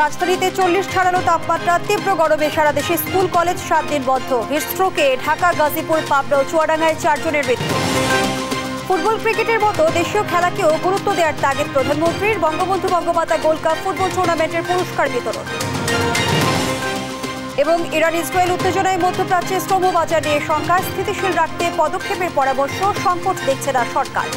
রাজধানীতে চল্লিশ ছাড়ানো তাপমাত্রা, তীব্র গরমে সারা দেশে স্কুল, কলেজ সাত দিন বন্ধ। হিটস্ট্রোকে ঢাকা, গাজীপুর, পাবনা ও চুয়াডাঙ্গায় চারজনের মৃত্যু। ফুটবল ক্রিকেটের মতো দেশীয় খেলাকেও গুরুত্ব দেওয়ার তাগিদ প্রধানমন্ত্রীর। Bangabandhu Bangamata gold cup football টুর্নামেন্টের পুরস্কার বিতরণ। এবং ইরান, ইসরায়েল উত্তেজনায় মধ্যপ্রাচ্যে শ্রম বাজার নিয়ে সংখ্যা স্থিতিশীল রাখতে পদক্ষেপের পরামর্শ সংকট দেখছে না সরকার।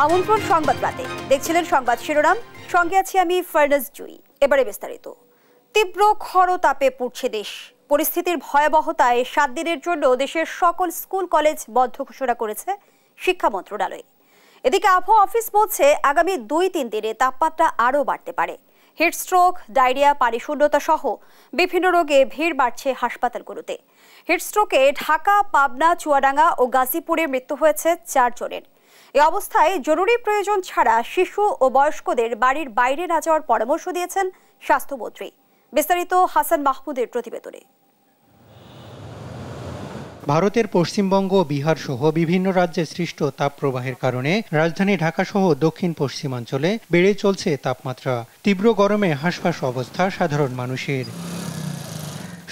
আমন্ত্রণ সংবাদ রাতে দেখছিলেন সংবাদ শিরোনাম, সঙ্গে আছি আমি ফার্নাস জুই। এবারে বিস্তারিত। তীব্র খরতাপে পুড়ছে দেশ। পরিস্থিতির ভয়াবহতায় সাত দিনের জন্য দেশের সকল স্কুল, কলেজ বন্ধ ঘোষণা করেছে শিক্ষা মন্ত্রণালয়। এদিকে আবহাওয়া অফিস বলছে, আগামী দুই তিন দিনে তাপমাত্রা আরও বাড়তে পারে। হিটস্ট্রোক ডায়রিয়া পানিশূন্যতা সহ বিভিন্ন রোগে ভিড় বাড়ছে হাসপাতালগুলোতে। হিটস্ট্রোকে ঢাকা, পাবনা, চুয়াডাঙ্গা ও গাজীপুরে মৃত্যু হয়েছে চারজনের। এ অবস্থায় জরুরি প্রয়োজন ছাড়া শিশু ও বয়স্কদের বাড়ির বাইরে না যাওয়ার পরামর্শ দিয়েছেন স্বাস্থ্যমন্ত্রী। বিস্তারিত হাসান মাহমুদের প্রতিবেদনে। ভারতের পশ্চিমবঙ্গ বিহার সহ বিভিন্ন রাজ্যে সৃষ্ট তাপপ্রবাহের কারণে রাজধানী ঢাকা সহ দক্ষিণ পশ্চিমাঞ্চলে বেড়ে চলছে তাপমাত্রা। তীব্র গরমে হাঁসফাঁস অবস্থা সাধারণ মানুষের।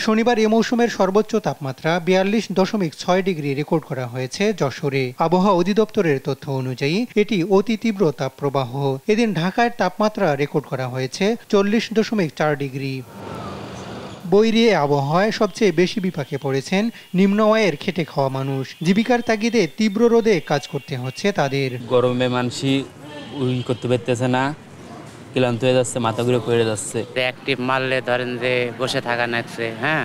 শনিবার এ মৌসুমের সর্বোচ্চ তাপমাত্রা বিয়াল্লিশ দশমিক ছয় ডিগ্রি রেকর্ড করা হয়েছে যশোরে। আবহাওয়া অধিদপ্তরের তথ্য অনুযায়ী এটি অতি তীব্র তাপপ্রবাহ। এদিন ঢাকায় তাপমাত্রা রেকর্ড করা হয়েছে চল্লিশ দশমিক চার ডিগ্রি। বৈরিয়ে আবহাওয়ায় সবচেয়ে বেশি বিপাকে পড়েছেন নিম্ন আয়ের খেটে খাওয়া মানুষ। জীবিকার তাগিদে তীব্র রোদে কাজ করতে হচ্ছে তাদের। গরমে মানসি উই করতে পারতেছে না। ক্লান্ত হয়ে যাচ্ছে মাথা ঘুরে পড়ে যাচ্ছে। অ্যাক্টিভ মারলে ধরেন যে বসে থাকা নাকছে হ্যাঁ?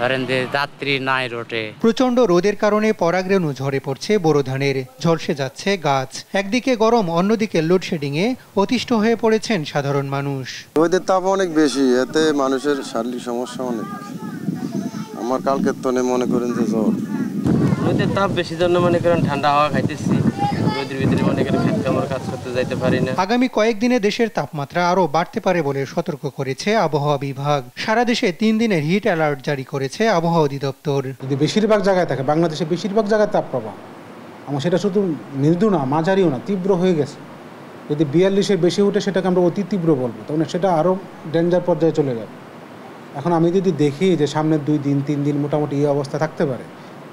ধরেন যে যাত্রী নাই রোটে প্রচণ্ড রোদের কারণে পরাগরেণু ঝরে পড়ছে বোরো ধানের ঝলসে যাচ্ছে গাছ। একদিকে গরম অন্যদিকে লোডশেডিংয়ে অতিষ্ঠ হয়ে পড়েছেন সাধারণ মানুষ। রোদের তাপ অনেক বেশি এতে মানুষের শারীরিক সমস্যা অনেক। আমার কালকের তনে মনে করেন যে জ্বর। রোদের তাপ বেশি জন্য মনে করেন ঠান্ডা হাওয়া খাইতেছি। রোদের ভিতরে মনে করেন খেত কামড় কাজ করতে যাইতে পারি না। আগামী কয়েকদিনে দেশের তাপমাত্রা আরও বাড়তে পারে বলে সতর্ক করেছে আবহাওয়া বিভাগ। সারা দেশে তিন দিনের হিট অ্যালার্ট জারি করেছে আবহাওয়া অধিদপ্তর। যদি বেশিরভাগ জায়গায় থাকে বাংলাদেশে বেশিরভাগ জায়গায় তাপপ্রবাহ। আমার সেটা শুধু মৃদু না মাঝারিও না তীব্র হয়ে গেছে। যদি বিয়াল্লিশের বেশি উঠে সেটাকে আমরা অতি তীব্র বলব তখন সেটা আরও ডেঞ্জার পর্যায়ে চলে যাবে। এখন আমি যদি দেখি যে সামনের দুই দিন তিন দিন মোটামুটি এই অবস্থা থাকতে পারে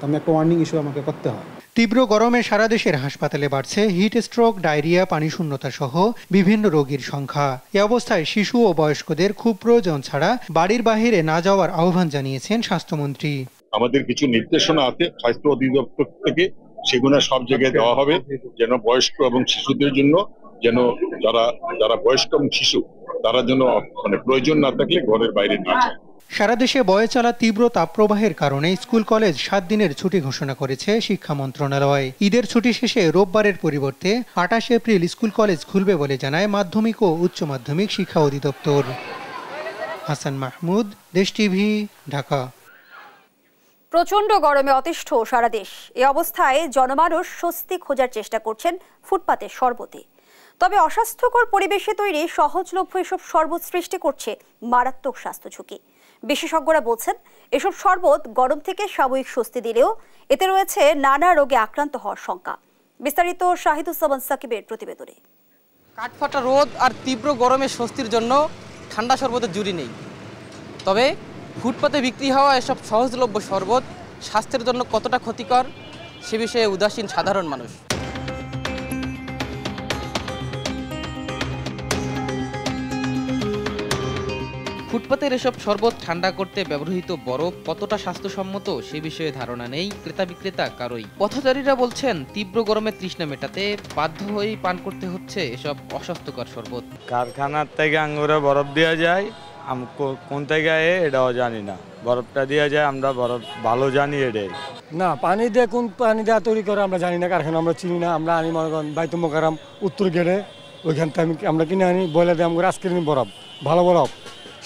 আমি একটা ওয়ার্নিং ইস্যু আমাকে করতে হয়। তীব্র গরমে সারা দেশের হাসপাতালে বাড়ছে হিট স্ট্রোক ডায়রিয়া পানিশূন্যতা সহ বিভিন্ন রোগীর সংখ্যা। এ অবস্থায় শিশু ও বয়স্কদের খুব প্রয়োজন ছাড়া বাড়ির বাহিরে না যাওয়ার আহ্বান জানিয়েছেন স্বাস্থ্যমন্ত্রী। আমাদের কিছু নির্দেশনা আছে স্বাস্থ্য অধিদপ্তর থেকে সেগুলো সব জায়গায় দেওয়া হবে যেন বয়স্ক এবং শিশুদের জন্য যেন যারা যারা বয়স্ক এবং শিশু তারা যেন মানে প্রয়োজন না থাকলে ঘরের বাইরে না যায়। সারা দেশে বয়ে চলা তীব্র তাপপ্রবাহের কারণে স্কুল, কলেজ সাত দিনের ছুটি ঘোষণা করেছে শিক্ষা মন্ত্রণালয়। ঈদের ছুটি শেষে রোববারের পরিবর্তে আঠাশ এপ্রিল স্কুল, কলেজ খুলবে বলে জানায় মাধ্যমিক ও উচ্চ মাধ্যমিক শিক্ষা অধিদপ্তর। হাসান মাহমুদ, দেশ টিভি, ঢাকা। প্রচণ্ড গরমে অতিষ্ঠ সারা দেশ। এ অবস্থায় জনমানুষ স্বস্তি খোঁজার চেষ্টা করছেন ফুটপাতের শরবতে। তবে অস্বাস্থ্যকর পরিবেশে তৈরি সহজলভ্য এসব শরবত সৃষ্টি করছে মারাত্মক স্বাস্থ্য ঝুঁকি। বিশেষজ্ঞরা বলছেন, এসব শরবত গরম থেকে সাময়িক স্বস্তি দিলেও এতে রয়েছে নানা রোগে আক্রান্ত হওয়ার শঙ্কা। বিস্তারিত শাহিদুজ্জামান সাকিবের প্রতিবেদনে। কাঠফাটা রোদ আর তীব্র গরমে স্বস্তির জন্য ঠান্ডা শরবতের জুড়ি নেই। তবে ফুটপাতে বিক্রি হওয়া এসব সহজলভ্য শরবত স্বাস্থ্যের জন্য কতটা ক্ষতিকর, সে বিষয়ে উদাসীন সাধারণ মানুষ। ফুটপাতের এসব শরবত ঠান্ডা করতে ব্যবহৃত বরফ কতটা স্বাস্থ্যসম্মত সে বিষয়ে ধারণা নেই ক্রেতা বিক্রেতা কারোই। পথচারীরা বলছেন তীব্র গরমে তৃষ্ণা মেটাতে বাধ্য হয়েই পান করতে হচ্ছে এসব অস্বাস্থ্যকর শরবত। কারখানার থেকে আঙ্গুরে বরফ দেওয়া যায় আম- কো- কোন থেকে এ এটাও জানি না। বরফটা দেওয়া যায় আমরা বরফ ভালো জানি এটাই। না পানি দিয়ে কোন পানি দেওয়া তৈরি করে আমরা জানি না কারখানা আমরা চিনি না আমরা আনি মনে করেন বাইতুল মোকারাম উত্তর গেড়ে ওইখান থেকে আমি আমরা কিনে আনি বলে দিয়ে আমরা আজকে নিই বরফ ভালো বরফ।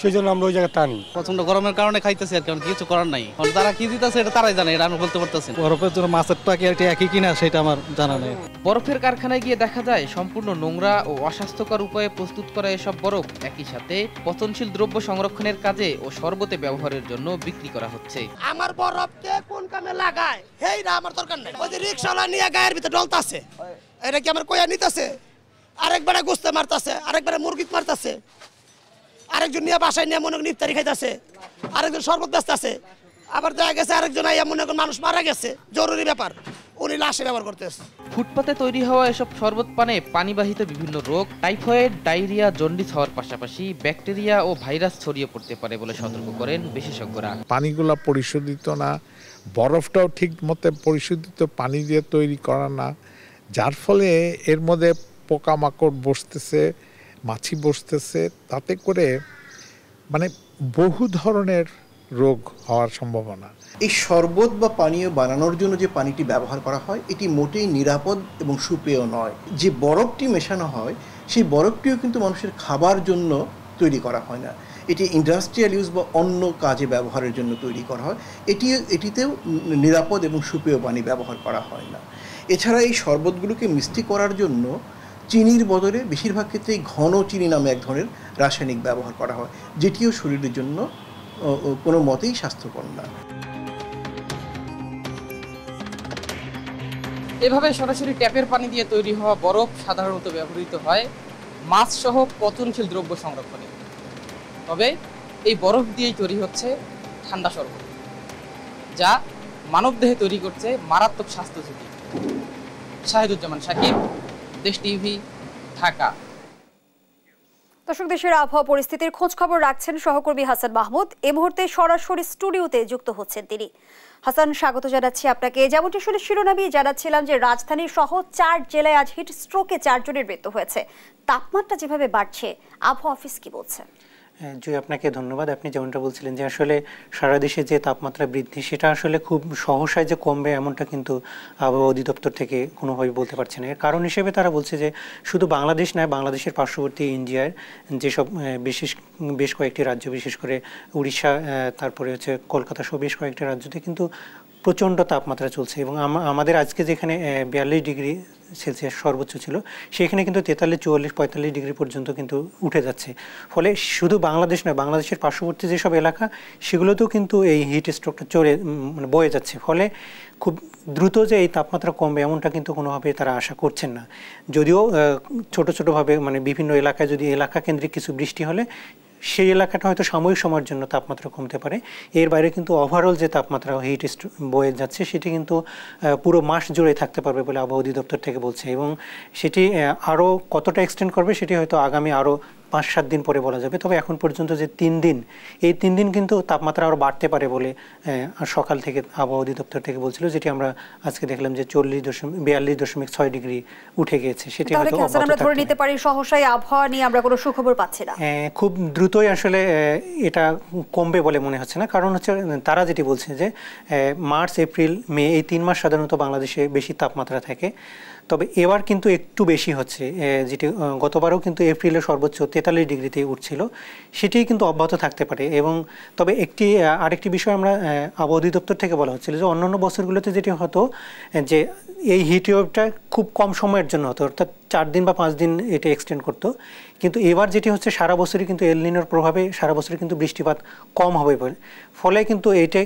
সেই জন্য আমরা ওই জায়গাতে আনি প্রচণ্ড গরমের কারণে খাইতেছি আর কারণ কিছু করার নাই। তারা কি দিতেছে এটা তারাই জানে এটা আমি বলতে পারতেছি বরফের জন্য মাছের টাকি আর একই কিনা সেটা আমার জানা নেই। বরফের কারখানায় গিয়ে দেখা যায় সম্পূর্ণ নোংরা ও অস্বাস্থ্যকর উপায়ে প্রস্তুত করা এসব বরফ একই সাথে পচনশীল দ্রব্য সংরক্ষণের কাজে ও শরবতে ব্যবহারের জন্য বিক্রি করা হচ্ছে। আমার বরফকে কোন কামে লাগায়? হেই না আমার দরকার নাই। ওই যে রিক্সাওয়ালা নিয়ে গায়ের ভিতরে ডলতাছে এটা কি আমার কয়া নিতেছে? আরেকবারে গোস্তে মারতাছে আরেকবারে মুরগি মারতাছে। আরেকজন নিয়ে বাসায় নিয়ে মনে করেন ইফতারি খাইতাছে। আরেকজন শরবত ব্যস্ত আছে আবার দেখা গেছে আরেকজন আইয়া মনে করেন মানুষ মারা গেছে। জরুরি ব্যাপার। উনি লাশে ব্যবহার করতেছে। ফুটপাতে তৈরি হওয়া এসব শরবত পানে পানিবাহিত বিভিন্ন রোগ টাইফয়েড ডায়রিয়া জন্ডিস হওয়ার পাশাপাশি ব্যাকটেরিয়া ও ভাইরাস ছড়িয়ে পড়তে পারে বলে সতর্ক করেন বিশেষজ্ঞরা। পানিগুলো পরিশোধিত না বরফটাও ঠিক মতো পরিশোধিত পানি দিয়ে তৈরি করা না যার ফলে এর মধ্যে পোকামাকড় বসতেছে মাছি বসতেছে, তাতে করে মানে বহু ধরনের রোগ হওয়ার সম্ভাবনা। এই শরবত বা পানীয় বানানোর জন্য যে পানিটি ব্যবহার করা হয়, এটি মোটেই নিরাপদ এবং সুপেয় নয়। যে বরফটি মেশানো হয়, সেই বরফটিও কিন্তু মানুষের খাবার জন্য তৈরি করা হয় না। এটি ইন্ডাস্ট্রিয়াল ইউজ বা অন্য কাজে ব্যবহারের জন্য তৈরি করা হয়। এটি এটিতেও নিরাপদ এবং সুপেয় পানি ব্যবহার করা হয় না। এছাড়া এই শরবতগুলোকে মিষ্টি করার জন্য চিনির বদলে বেশিরভাগ ক্ষেত্রেই ঘন চিনি নামে এক ধরনের রাসায়নিক ব্যবহার করা হয়, যেটিও শরীরের জন্য কোনো মতেই স্বাস্থ্যকর না। এভাবে সরাসরি ট্যাপের পানি দিয়ে তৈরি হওয়া বরফ সাধারণত ব্যবহৃত হয় মাছ সহ পচনশীল দ্রব্য সংরক্ষণে। তবে এই বরফ দিয়েই তৈরি হচ্ছে ঠান্ডা শরবত, যা মানবদেহে তৈরি করছে মারাত্মক স্বাস্থ্য ঝুঁকি শাহিদুজ্জামান সাকিব দেশ টিভি ঢাকা। দর্শক, দেশের আবহাওয়া পরিস্থিতির খোঁজ খবর রাখছেন সহকর্মী হাসান মাহমুদ। এই মুহূর্তে সরাসরি স্টুডিওতে যুক্ত হচ্ছেন তিনি। হাসান, স্বাগত জানাচ্ছি আপনাকে। যেমনটি শুনে শিরোনামে জানাচ্ছিলাম যে রাজধানী সহ চার জেলায় আজ হিট স্ট্রোকে চারজনের মৃত্যু হয়েছে। তাপমাত্রা যেভাবে বাড়ছে, আবহাওয়া অফিস কি বলছে? জয়, আপনাকে ধন্যবাদ। আপনি যেমনটা বলছিলেন যে আসলে সারা দেশে যে তাপমাত্রা বৃদ্ধি, সেটা আসলে খুব সহসায় যে কমবে এমনটা কিন্তু আবহাওয়া অধিদপ্তর থেকে কোনোভাবে বলতে পারছে না। এর কারণ হিসেবে তারা বলছে যে শুধু বাংলাদেশ নয়, বাংলাদেশের পার্শ্ববর্তী ইন্ডিয়ার যেসব বিশেষ, বেশ কয়েকটি রাজ্য, বিশেষ করে উড়িষ্যা তারপরে হচ্ছে কলকাতা সহ বেশ কয়েকটি রাজ্যতে কিন্তু প্রচণ্ড তাপমাত্রা চলছে এবং আমাদের আজকে যেখানে বিয়াল্লিশ ডিগ্রি সেলসিয়াস সর্বোচ্চ ছিল, সেখানে কিন্তু তেতাল্লিশ, চুয়াল্লিশ, পঁয়তাল্লিশ ডিগ্রি পর্যন্ত কিন্তু উঠে যাচ্ছে। ফলে শুধু বাংলাদেশ নয়, বাংলাদেশের পার্শ্ববর্তী যেসব এলাকা, সেগুলোতেও কিন্তু এই হিট স্ট্রোকটা চড়ে মানে বয়ে যাচ্ছে। ফলে খুব দ্রুত যে এই তাপমাত্রা কমবে, এমনটা কিন্তু কোনোভাবে তারা আশা করছেন না। যদিও ছোট, ছোটোভাবে মানে বিভিন্ন এলাকায় যদি এলাকা কেন্দ্রিক কিছু বৃষ্টি হলে সেই এলাকাটা হয়তো সাময়িক সময়ের জন্য তাপমাত্রা কমতে পারে। এর বাইরে কিন্তু ওভারঅল যে তাপমাত্রা হিট বয়ে যাচ্ছে, সেটি কিন্তু পুরো মাস জুড়ে থাকতে পারবে বলে আবহাওয়া অধিদপ্তর থেকে বলছে এবং সেটি আরও কতটা এক্সটেন্ড করবে সেটি হয়তো আগামী আরও পাঁচ সাত দিন পরে বলা যাবে। তবে এখন পর্যন্ত যে তিন দিন এই তিন দিন কিন্তু তাপমাত্রা আরও বাড়তে পারে বলে সকাল থেকে আবহাওয়া অধিদপ্তর থেকে বলছিল যেটি আমরা আজকে দেখলাম যে চল্লিশ দশমিক বিয়াল্লিশ দশমিক ছয় ডিগ্রি উঠে গিয়েছে সেটি অব্যাহত আমরা ধরে নিতে পারি সহসাই আবহাওয়া নিয়ে আমরা কোনো সুখবর পাচ্ছি না? খুব দ্রুতই আসলে এটা কমবে বলে মনে হচ্ছে না। কারণ হচ্ছে তারা যেটি বলছে যে মার্চ এপ্রিল মে এই তিন মাস সাধারণত বাংলাদেশে বেশি তাপমাত্রা থাকে। তবে এবার কিন্তু একটু বেশি হচ্ছে যেটি গতবারও কিন্তু এপ্রিলে সর্বোচ্চ তেতাল্লিশ ডিগ্রিতে উঠছিল সেটি কিন্তু অব্যাহত থাকতে পারে। এবং তবে একটি আরেকটি বিষয় আমরা আবহাওয়া অধিদপ্তর থেকে বলা হচ্ছিল যে অন্যান্য বছরগুলোতে যেটি হতো যে এই হিট ওয়েবটা খুব কম সময়ের জন্য হতো, অর্থাৎ চার দিন বা পাঁচ দিন এটা এক্সটেন্ড করতো। কিন্তু এবার যেটি হচ্ছে সারা বছরই কিন্তু এলনিনোর প্রভাবে সারা বছরই কিন্তু বৃষ্টিপাত কম হবে বলে। ফলে কিন্তু এইটা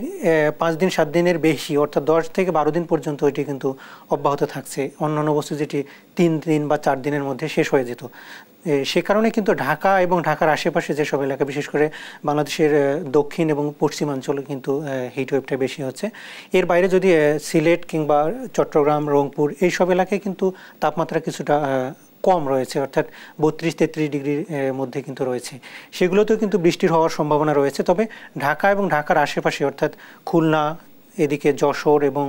পাঁচ দিন, সাত দিনের বেশি, অর্থাৎ দশ থেকে বারো দিন পর্যন্ত এটি কিন্তু অব্যাহত থাকছে। অন্যান্য বস্তু যেটি তিন দিন বা চার দিনের মধ্যে শেষ হয়ে যেত। সে কারণে কিন্তু ঢাকা এবং ঢাকার আশেপাশে যেসব এলাকা, বিশেষ করে বাংলাদেশের দক্ষিণ এবং পশ্চিমাঞ্চলে কিন্তু হিট ওয়েভটা বেশি হচ্ছে। এর বাইরে যদি সিলেট কিংবা চট্টগ্রাম, রংপুর এইসব এলাকায় কিন্তু তাপমাত্রা কিছুটা কম রয়েছে, অর্থাৎ বত্রিশ তেত্রিশ ডিগ্রির মধ্যে কিন্তু রয়েছে। সেগুলোতেও কিন্তু বৃষ্টির হওয়ার সম্ভাবনা রয়েছে। তবে ঢাকা এবং ঢাকার আশেপাশে, অর্থাৎ খুলনা, এদিকে যশোর এবং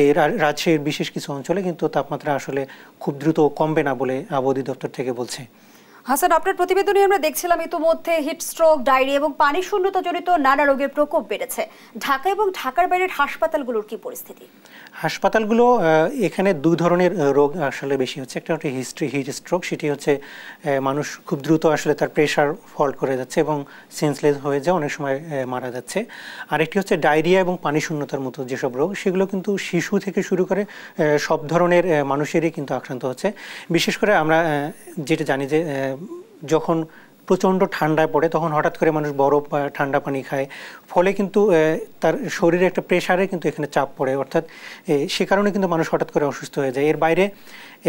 এই রাজশাহীর বিশেষ কিছু অঞ্চলে কিন্তু তাপমাত্রা আসলে খুব দ্রুত কমবে না বলে আবহাওয়া অধিদপ্তর থেকে বলছে। হাসান, আপনার প্রতিবেদনে আমরা দেখছিলাম ইতোমধ্যে হিট স্ট্রোক ডায়রিয়া এবং পানি শূন্যতা জনিত নানা রোগের প্রকোপ বেড়েছে। ঢাকা এবং ঢাকার বাইরের হাসপাতালগুলোর কি পরিস্থিতি? হাসপাতালগুলো এখানে দুই ধরনের রোগ আসলে বেশি হচ্ছে। একটা হচ্ছে হিস্ট্রি হিট স্ট্রোক সেটি হচ্ছে মানুষ খুব দ্রুত আসলে তার প্রেশার ফল্ট করে যাচ্ছে এবং সেন্সলেস হয়ে যায়, অনেক সময় মারা যাচ্ছে। আরেকটি হচ্ছে ডায়রিয়া এবং পানি শূন্যতার মতো যেসব রোগ, সেগুলো কিন্তু শিশু থেকে শুরু করে সব ধরনের মানুষেরই কিন্তু আক্রান্ত হচ্ছে। বিশেষ করে আমরা যেটা জানি যে যখন প্রচণ্ড ঠান্ডায় পড়ে, তখন হঠাৎ করে মানুষ বরফ বা ঠান্ডা পানি খায়। ফলে কিন্তু তার শরীরে একটা প্রেশারে কিন্তু এখানে চাপ পড়ে। অর্থাৎ সে কারণে কিন্তু মানুষ হঠাৎ করে অসুস্থ হয়ে যায়। এর বাইরে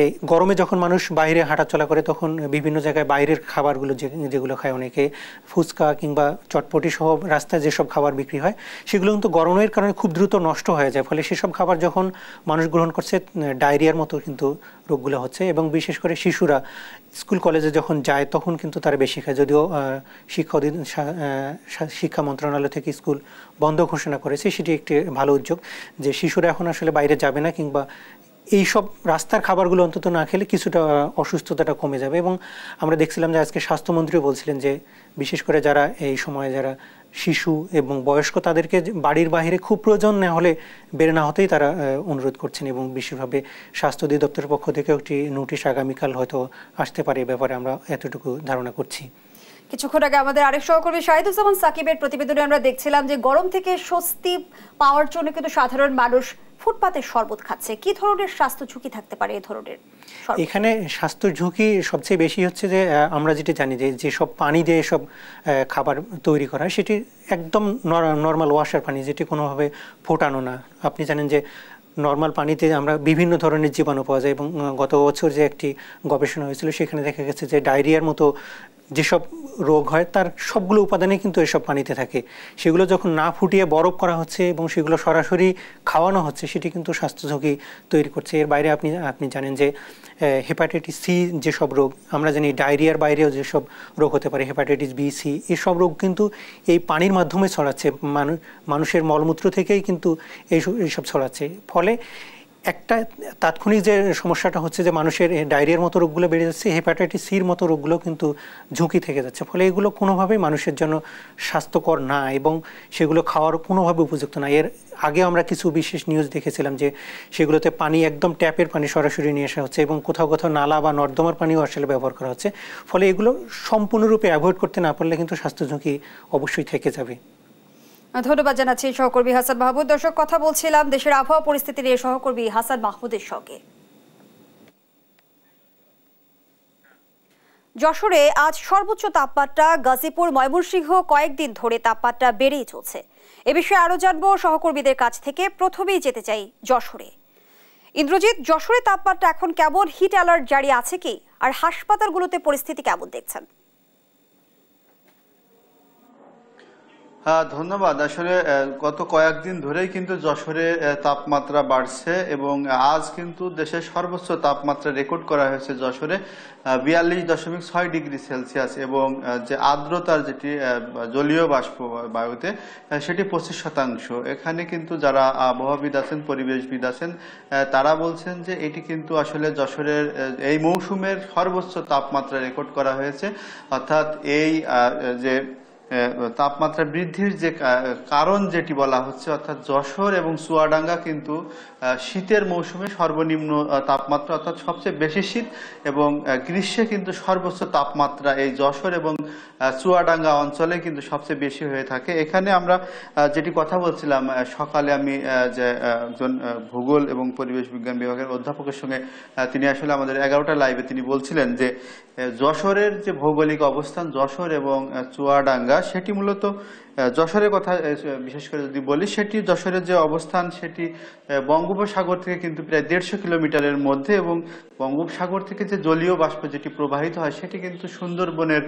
এই গরমে যখন মানুষ বাইরে হাঁটাচলা করে, তখন বিভিন্ন জায়গায় বাইরের খাবারগুলো যেগুলো খায় অনেকে, ফুচকা কিংবা চটপটি সহ রাস্তায় যেসব খাবার বিক্রি হয়, সেগুলো কিন্তু গরমের কারণে খুব দ্রুত নষ্ট হয়ে যায়। ফলে সেসব খাবার যখন মানুষ গ্রহণ করছে, ডায়রিয়ার মতো কিন্তু রোগগুলো হচ্ছে এবং বিশেষ করে শিশুরা স্কুল, কলেজে যখন যায়, তখন কিন্তু তারা বেশি খায়। যদিও শিক্ষা শিক্ষা মন্ত্রণালয় থেকে স্কুল বন্ধ ঘোষণা করেছে, সেটি একটি ভালো উদ্যোগ যে, শিশুরা এখন আসলে বাইরে যাবে না কিংবা এই সব রাস্তার খাবারগুলো অন্তত না খেলে কিছুটা অসুস্থতাটা কমে যাবে এবং আমরা দেখছিলাম যে আজকে স্বাস্থ্যমন্ত্রীও বলছিলেন যে বিশেষ করে যারা এই সময়ে যারা শিশু এবং বয়স্ক তাদেরকে বাড়ির বাইরে খুব প্রয়োজন না হলে বের না হতেই তারা অনুরোধ করছেন এবং বিশেষভাবে স্বাস্থ্য অধিদপ্তরের পক্ষ থেকে একটি নোটিশ আগামীকাল হয়তো আসতে পারে এ ব্যাপারে আমরা এতটুকু ধারণা করছি। কিছুক্ষণ আগে আমাদের আরেক সহকর্মী শাহিদুজ্জামান সাকিবের প্রতিবেদনে আমরা দেখছিলাম যে গরম থেকে স্বস্তি পাওয়ার জন্য কিন্তু সাধারণ মানুষ ফুটপাতের শরবত খাচ্ছে। কি ধরনের স্বাস্থ্য ঝুঁকি থাকতে পারে এই ধরনের এখানে স্বাস্থ্য ঝুঁকি সবচেয়ে বেশি হচ্ছে যে আমরা যেটা জানি যে, যেসব পানি দিয়ে সব খাবার তৈরি করা সেটি একদম নর্মাল ওয়াশার পানি, যেটি কোনোভাবে ফোটানো না। আপনি জানেন যে নর্মাল পানিতে আমরা বিভিন্ন ধরনের জীবাণু পাওয়া যায় এবং গত বছর যে একটি গবেষণা হয়েছিল, সেখানে দেখা গেছে যে, ডায়রিয়ার মতো যেসব রোগ হয়, তার সবগুলো উপাদানে কিন্তু এসব পানিতে থাকে। সেগুলো যখন না ফুটিয়ে বরফ করা হচ্ছে এবং সেগুলো সরাসরি খাওয়ানো হচ্ছে, সেটি কিন্তু স্বাস্থ্য ঝুঁকি তৈরি করছে। এর বাইরে আপনি আপনি জানেন যে হেপাটাইটিস সি যেসব রোগ, আমরা জানি ডায়রিয়ার বাইরেও যেসব রোগ হতে পারে হেপাটাইটিস বি সি এসব রোগ কিন্তু এই পানির মাধ্যমে ছড়াচ্ছে। মানুষ মানুষের মলমূত্র থেকেই কিন্তু এইসব এইসব ছড়াচ্ছে। ফলে একটা তাৎক্ষণিক যে সমস্যাটা হচ্ছে যে মানুষের ডায়রিয়ার মতো রোগগুলো বেড়ে যাচ্ছে, হেপাটাইটিস সির মতো রোগগুলো কিন্তু ঝুঁকি থেকে যাচ্ছে। ফলে এগুলো কোনোভাবেই মানুষের জন্য স্বাস্থ্যকর না এবং সেগুলো খাওয়ার কোনোভাবে উপযুক্ত না। এর আগে আমরা কিছু বিশেষ নিউজ দেখেছিলাম যে সেগুলোতে পানি একদম ট্যাপের পানি সরাসরি নিয়ে আসা হচ্ছে এবং কোথাও কোথাও নালা বা নর্দমার পানিও আসলে ব্যবহার করা হচ্ছে। ফলে এগুলো সম্পূর্ণরূপে অ্যাভয়েড করতে না পারলে কিন্তু স্বাস্থ্য ঝুঁকি অবশ্যই থেকে যাবে। ধন্যবাদ জানাচ্ছি সহকর্মী হাসান মাহমুদ। দর্শক, কথা বলছিলাম দেশের আবহাওয়া পরিস্থিতি নিয়ে সহকর্মী হাসান মাহমুদের সঙ্গে। যশোরে আজ সর্বোচ্চ তাপমাত্রা, গাজীপুর, ময়মনসিংহ কয়েকদিন ধরে তাপমাত্রা বেড়েই চলছে। এ বিষয়ে আরও জানব সহকর্মীদের কাছ থেকে। প্রথমেই যেতে চাই যশোরে। ইন্দ্রজিৎ, যশোরে তাপমাত্রা এখন কেমন? হিট অ্যালার্ট জারি আছে কি? আর হাসপাতালগুলোতে পরিস্থিতি কেমন দেখছেন? ধন্যবাদ। আসলে গত কয়েকদিন ধরেই কিন্তু যশোরে তাপমাত্রা বাড়ছে এবং আজ কিন্তু দেশের সর্বোচ্চ তাপমাত্রা রেকর্ড করা হয়েছে যশোরে বিয়াল্লিশ দশমিক ছয় ডিগ্রি সেলসিয়াস এবং যে আর্দ্রতার যেটি জলীয় বাষ্প বায়ুতে সেটি পঁচিশ শতাংশ। এখানে কিন্তু যারা আবহাওয়াবিদ আছেন, পরিবেশবিদ আছেন তারা বলছেন যে এটি কিন্তু আসলে যশোরের এই মৌসুমের সর্বোচ্চ তাপমাত্রা রেকর্ড করা হয়েছে। অর্থাৎ এই যে তাপমাত্রা বৃদ্ধির যে কারণ যেটি বলা হচ্ছে, অর্থাৎ যশোর এবং চুয়াডাঙ্গা কিন্তু শীতের মৌসুমে সর্বনিম্ন তাপমাত্রা, অর্থাৎ সবচেয়ে বেশি শীত এবং গ্রীষ্মে কিন্তু সর্বোচ্চ তাপমাত্রা এই যশোর এবং চুয়াডাঙ্গা অঞ্চলে কিন্তু সবচেয়ে বেশি হয়ে থাকে। এখানে আমরা যেটি কথা বলছিলাম সকালে আমি যে একজন ভূগোল এবং পরিবেশ বিজ্ঞান বিভাগের অধ্যাপকের সঙ্গে তিনি আসলে আমাদের এগারোটা লাইভে তিনি বলছিলেন যে যশোরের যে ভৌগোলিক অবস্থান, যশোর এবং চুয়াডাঙ্গা সেটি মূলত যশোরের কথা বিশেষ করে যদি বলি, সেটি যশোরের যে অবস্থান, সেটি বঙ্গোপসাগর থেকে কিন্তু প্রায় দেড়শো কিলোমিটারের মধ্যে এবং বঙ্গোপসাগর থেকে যে জলীয় বাষ্প যেটি প্রবাহিত হয়, সেটি কিন্তু সুন্দরবনের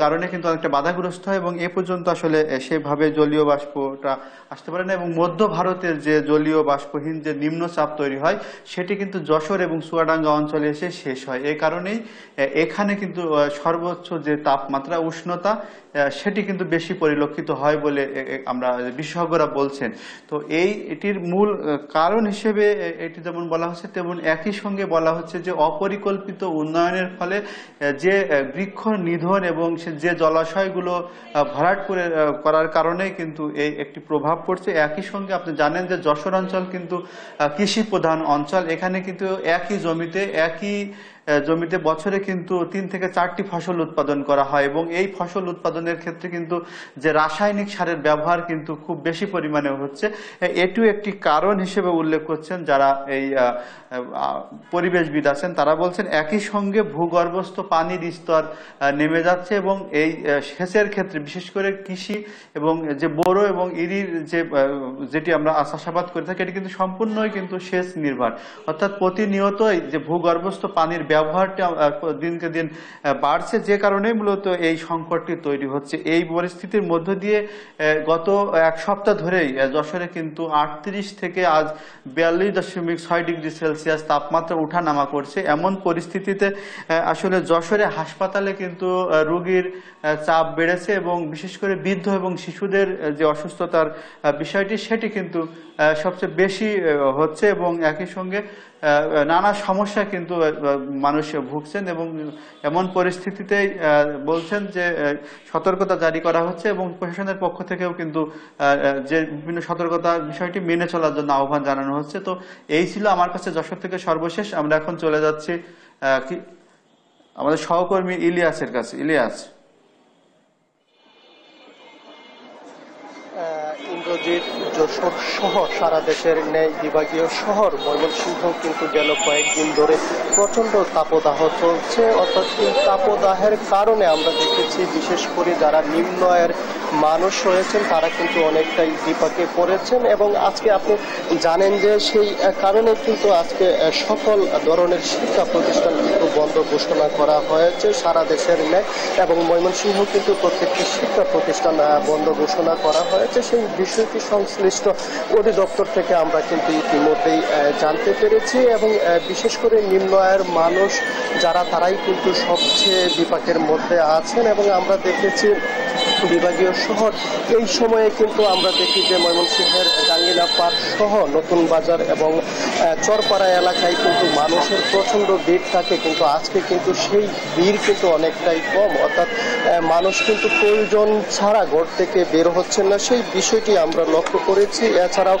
কারণে কিন্তু অনেকটা বাধাগ্রস্ত হয় এবং এ পর্যন্ত আসলে সেভাবে জলীয় বাষ্পটা আসতে পারে না এবং মধ্য ভারতের যে জলীয় বাষ্পহীন যে নিম্নচাপ তৈরি হয়, সেটি কিন্তু যশোর এবং চুয়াডাঙ্গা অঞ্চলে এসে শেষ হয়। এই কারণেই এখানে কিন্তু সর্বোচ্চ যে তাপমাত্রা, উষ্ণতা সেটি কিন্তু বেশি পরিলক্ষিত হয় বলে আমরা বিশেষজ্ঞরা বলছেন। তো এই, এটির মূল কারণ হিসেবে এটি যেমন বলা হচ্ছে, তেমন একই সঙ্গে বলা হচ্ছে যে অপরিকল্পিত উন্নয়নের ফলে যে বৃক্ষ নিধন এবং যে জলাশয়গুলো ভরাট করে করার কারণে কিন্তু এই একটি প্রভাব পড়ছে। একই সঙ্গে আপনি জানেন যে যশোর অঞ্চল কিন্তু কৃষি প্রধান অঞ্চল। এখানে কিন্তু একই জমিতে, একই জমিতে বছরে কিন্তু তিন থেকে চারটি ফসল উৎপাদন করা হয় এবং এই ফসল উৎপাদনের ক্ষেত্রে কিন্তু যে রাসায়নিক সারের ব্যবহার কিন্তু খুব বেশি পরিমাণে হচ্ছে। এটিও একটি কারণ হিসেবে উল্লেখ করছেন যারা এই পরিবেশবিদ আছেন। তারা বলছেন, একই সঙ্গে ভূগর্ভস্থ পানির স্তর নেমে যাচ্ছে এবং এই সেচের ক্ষেত্রে বিশেষ করে কৃষি এবং যে বোরো এবং ইরির যে যেটি আমরা চাষাবাদ করে থাকি, এটি কিন্তু সম্পূর্ণই কিন্তু সেচ নির্ভর। অর্থাৎ প্রতিনিয়তই যে ভূগর্ভস্থ পানির ব্যবহারটা দিনকে দিন বাড়ছে যে কারণে মূলত এই সংকটটি তৈরি হচ্ছে। এই পরিস্থিতির মধ্য দিয়ে গত এক সপ্তাহ ধরেই যশোরে কিন্তু আটত্রিশ থেকে আজ বিয়াল্লিশ দশমিক ছয় ডিগ্রি সেলসিয়াস তাপমাত্রা উঠানামা করছে। এমন পরিস্থিতিতে আসলে যশোরে হাসপাতালে কিন্তু রোগীর চাপ বেড়েছে এবং বিশেষ করে বৃদ্ধ এবং শিশুদের যে অসুস্থতার বিষয়টি, সেটি কিন্তু সবচেয়ে বেশি হচ্ছে এবং একই সঙ্গে নানা সমস্যা কিন্তু মানুষ ভুগছেন এবং এমন পরিস্থিতিতেই আহ, বলছেন যে সতর্কতা জারি করা হচ্ছে এবং প্রশাসনের পক্ষ থেকেও কিন্তু যে বিভিন্ন সতর্কতা বিষয়টি মেনে চলার জন্য আহ্বান জানানো হচ্ছে। তো এই ছিল আমার কাছে যশোর থেকে সর্বশেষ। আমরা এখন চলে যাচ্ছি আমাদের সহকর্মী ইলিয়াসের কাছে। ইলিয়াস। ইন্দ্রজিৎ যশোর সহ সারা দেশের ন্যায় বিভাগীয় শহর ময়মনসিংহ কিন্তু গেল কয়েকদিন ধরে প্রচণ্ড তাপদাহ চলছে। অর্থাৎ এই তাপদাহের কারণে আমরা দেখেছি, বিশেষ করে যারা নিম্ন আয়ের মানুষ রয়েছেন, তারা কিন্তু অনেকটাই বিপাকে পড়েছেন এবং আজকে আপনি জানেন যে সেই কারণে কিন্তু আজকে সকল ধরনের শিক্ষা প্রতিষ্ঠান কিন্তু বন্ধ ঘোষণা করা হয়েছে সারা দেশের ন্যায় এবং ময়মনসিংহ কিন্তু প্রত্যেকটি শিক্ষা প্রতিষ্ঠান বন্ধ ঘোষণা করা হয়েছে। সেই বিষয়টি সংশ্লিষ্ট অধিদপ্তর থেকে আমরা কিন্তু ইতিমধ্যেই জানতে পেরেছি এবং বিশেষ করে নিম্ন আয়ের মানুষ যারা, তারাই কিন্তু সবচেয়ে বিপাকের মধ্যে আছেন এবং আমরা দেখেছি বিভাগীয় শহর। এই সময়ে কিন্তু আমরা দেখি যে ময়মনসিংহের গাঙ্গিনা পার্ক সহ নতুন বাজার এবং চরপাড়া এলাকায় কিন্তু মানুষের প্রচণ্ড ভিড় থাকে কিন্তু আজকে কিন্তু সেই ভিড় কিন্তু অনেকটাই কম। অর্থাৎ মানুষ কিন্তু প্রয়োজন ছাড়া ঘর থেকে বের হচ্ছেন না। সেই বিষয়টি আমরা লক্ষ্য করেছি। এছাড়াও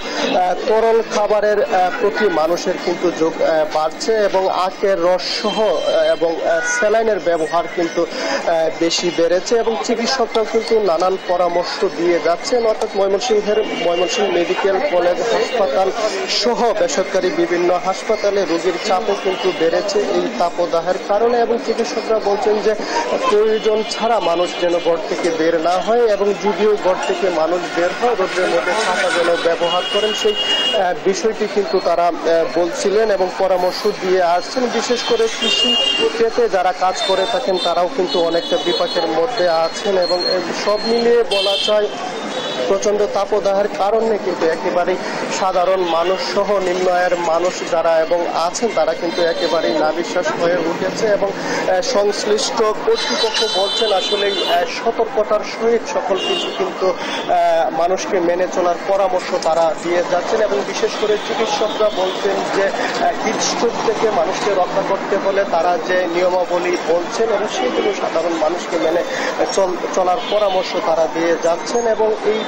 তরল খাবারের প্রতি মানুষের কিন্তু যোগ বাড়ছে এবং আখের রস সহ এবং স্যালাইনের ব্যবহার কিন্তু বেশি বেড়েছে এবং চিকিৎসকরাও কিন্তু নানান পরামর্শ দিয়ে যাচ্ছেন। অর্থাৎ ময়মনসিংহের ময়মনসিংহ মেডিকেল কলেজ হাসপাতাল সহ বেসরকারি বিভিন্ন হাসপাতালে রোগীর চাপও কিন্তু বেড়েছে এই তাপদাহের কারণে এবং চিকিৎসকরা বলছেন যে প্রয়োজন ছাড়া মানুষ যেন ঘর থেকে বের না হয় এবং যদিও ঘর থেকে মানুষ বের হয়, রোদের মধ্যে ছাতা যেন ব্যবহার করেন, সেই বিষয়টি কিন্তু তারা বলছিলেন এবং পরামর্শ দিয়ে আসছেন। বিশেষ করে কৃষি ক্ষেত্রে যারা কাজ করে থাকেন, তারাও কিন্তু অনেকটা বিপাকের মধ্যে আছেন এবং সব মিলিয়ে বলা যায় প্রচণ্ড তাপদাহের কারণে কিন্তু একেবারেই সাধারণ মানুষ সহ নিম্ন আয়ের মানুষ যারা এবং আছেন, তারা কিন্তু একেবারেই নাবিশ্বাস হয়ে উঠেছে এবং সংশ্লিষ্ট কর্তৃপক্ষ বলছেন আসলে সতর্কতার সহিত সকল কিছু কিন্তু মানুষকে মেনে চলার পরামর্শ তারা দিয়ে যাচ্ছেন এবং বিশেষ করে চিকিৎসকরা বলছেন যে হিটস্ট্রোক থেকে মানুষকে রক্ষা করতে হলে তারা যে নিয়মাবলী বলছেন এবং সেগুলো সাধারণ মানুষকে মেনে চল- চলার পরামর্শ তারা দিয়ে যাচ্ছেন এবং এই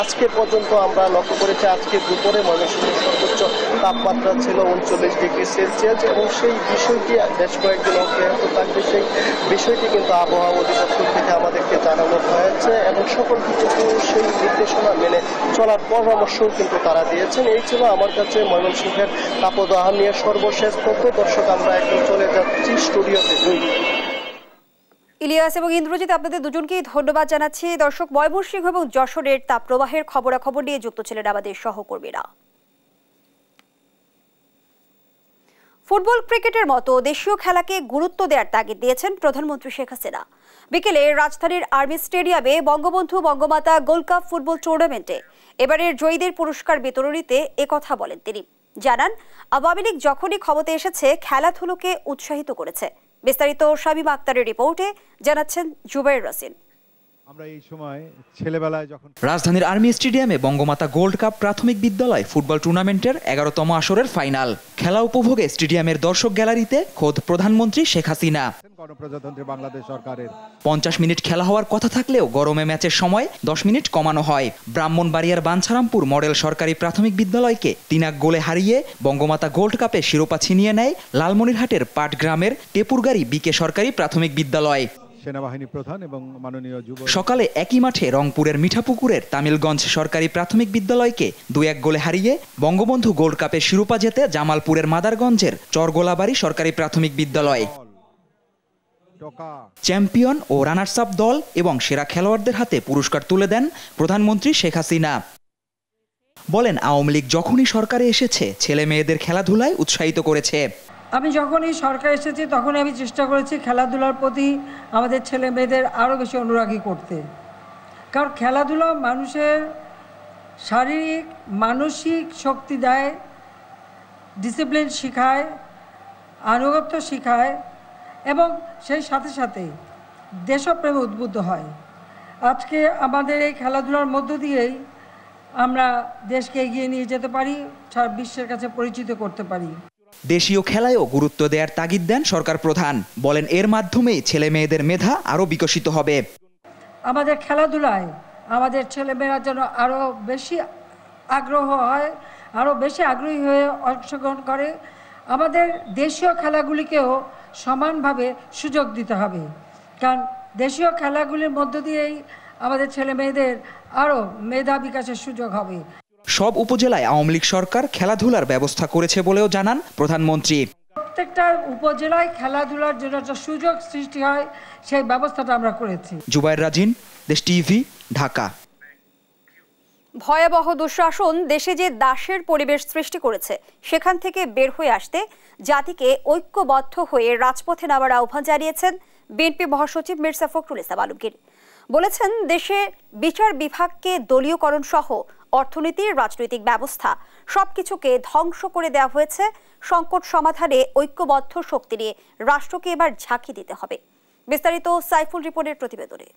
আজকে পর্যন্ত আমরা লক্ষ্য করেছি আজকে দুপুরে ময়মনসিংহের সর্বোচ্চ তাপমাত্রা ছিল উনচল্লিশ ডিগ্রি সেলসিয়াস এবং সেই বিষয়টি বেশ কয়েকদিন অব্যাহত থাকবে। সেই বিষয়টি কিন্তু আবহাওয়া অধিদপ্তর থেকে আমাদেরকে জানানো হয়েছে এবং সকল কিছু সেই নির্দেশনা মেনে চলার পরামর্শও কিন্তু তারা দিয়েছেন। এই ছিল আমার কাছে ময়মনসিংহের তাপদাহ নিয়ে সর্বশেষ তথ্য। দর্শক, আমরা এখন চলে যাচ্ছি স্টুডিওতে। দুই ইলিয়াস এবং ইন্দ্রজিৎ, আপনাদের দুজনকেই ধন্যবাদ জানাচ্ছি। দর্শক, ময়মনসিংহ এবং যশোরের তাপপ্রবাহের খবরাখবর নিয়ে যুক্ত ছিলেন আমাদের সহকর্মীরা। ফুটবল ক্রিকেটের মতো দেশীয় খেলাকে গুরুত্ব দেওয়ার তাগিদ দিয়েছেন প্রধানমন্ত্রী শেখ হাসিনা। বিকেলে রাজধানীর আর্মি স্টেডিয়ামে Bangabandhu Bangamata gold cup football টুর্নামেন্টে এবারের জয়ীদের পুরস্কার বিতরণীতে একথা বলেন তিনি। জানান, আওয়ামী লীগ যখনই ক্ষমতা এসেছে, খেলাধুলোকে উৎসাহিত করেছে। বিস্তারিত শাবিব আক্তারের রিপোর্টে জানাচ্ছেন জুবাইর রাসিন আমরা এই সময় ছেলেবেলায় যখন রাজধানীর আর্মি স্টেডিয়ামে বঙ্গমাতা গোল্ড কাপ প্রাথমিক বিদ্যালয় ফুটবল টুর্নামেন্টের এগারোতম আসরের ফাইনাল খেলা উপভোগে স্টেডিয়ামের দর্শক গ্যালারিতে খোদ প্রধানমন্ত্রী শেখ হাসিনা। গণপ্রজাতন্ত্রী বাংলাদেশ সরকারের। পঞ্চাশ মিনিট খেলা হওয়ার কথা থাকলেও গরমে ম্যাচের সময় দশ মিনিট কমানো হয়। ব্রাহ্মণবাড়িয়ার বাঞ্ছারামপুর মডেল সরকারি প্রাথমিক বিদ্যালয়কে তিনাক গোলে হারিয়ে বঙ্গমাতা গোল্ড কাপে শিরোপা ছিনিয়ে নেয় লালমনিরহাটের পাটগ্রামের টেপুরগাড়ি বিকে সরকারি প্রাথমিক বিদ্যালয়। সেনাবাহিনী প্রধান এবং মাননীয় যুব সকালে একই মাঠে রংপুরের মিঠাপুকুরের তামিলগঞ্জ সরকারি প্রাথমিক বিদ্যালয়কে দু এক গোলে হারিয়ে বঙ্গবন্ধু গোল্ড কাপের শিরোপা জেতে জামালপুরের মাদারগঞ্জের চরগোলাবাড়ি সরকারি প্রাথমিক বিদ্যালয়। চ্যাম্পিয়ন ও রানার্স আপ দল এবং সেরা খেলোয়াড়দের হাতে পুরস্কার তুলে দেন প্রধানমন্ত্রী শেখ হাসিনা। বলেন আওয়ামী লীগ যখনই সরকারে এসেছে ছেলে মেয়েদের খেলাধুলায় উৎসাহিত করেছে। আমি যখনই সরকার এসেছি তখনই আমি চেষ্টা করেছি খেলাধুলার প্রতি আমাদের ছেলে মেয়েদের আরও বেশি অনুরাগী করতে। কারণ খেলাধুলা মানুষের শারীরিক মানসিক শক্তি দেয় ডিসিপ্লিন শেখায় আনুগত্য শেখায় এবং সেই সাথে সাথে দেশপ্রেমে উদ্বুদ্ধ হয়। আজকে আমাদের এই খেলাধুলার মধ্য দিয়েই আমরা দেশকে এগিয়ে নিয়ে যেতে পারি সারা বিশ্বের কাছে পরিচিত করতে পারি। দেশীয় খেলায়ও গুরুত্ব দেওয়ার তাগিদ দেন সরকার প্রধান। বলেন এর মাধ্যমেই ছেলে মেয়েদের মেধা আরও বিকশিত হবে। আমাদের খেলাধুলায় আমাদের ছেলেমেয়েরা যেন আরও বেশি আগ্রহ হয় আরও বেশি আগ্রহী হয়ে অংশগ্রহণ করে। আমাদের দেশীয় খেলাগুলিকেও সমানভাবে সুযোগ দিতে হবে। কারণ দেশীয় খেলাগুলির মধ্য দিয়েই আমাদের ছেলে মেয়েদের আরও মেধা বিকাশের সুযোগ হবে। সব উপজেলায় আওয়ামী লীগ সরকার খেলাধুলার ব্যবস্থা করেছে বলেও জানান প্রধানমন্ত্রী। প্রত্যেকটা উপজেলায় খেলাধুলার জন্য একটা সুযোগ সৃষ্টি হয় সেই ব্যবস্থাটা আমরা করেছি। জুবাইর রাজিন দেশ টিভি ঢাকা। ভয়াবহ দুঃশাসন দেশে যে দাসের পরিবেশ সৃষ্টি করেছে, সেখান থেকে বের হয়ে আসতে জাতিকে ঐক্যবদ্ধ হয়ে রাজপথে নামার আহ্বান জানিয়েছেন বিএনপি মহাসচিব মির্জা ফখরুল ইসলাম আলমগীর। বলেছেন, দেশে বিচার বিভাগকে দলীয়করণ সহ অর্থনীতির রাজনৈতিক ব্যবস্থা সবকিছুকে ধ্বংস করে দেওয়া হয়েছে। সংকট সমাধানে ঐক্যবদ্ধ শক্তি নিয়ে রাষ্ট্রকে এবার ঝাঁকি দিতে হবে। বিস্তারিত সাইফুল রিপোর্টের প্রতিবেদনে।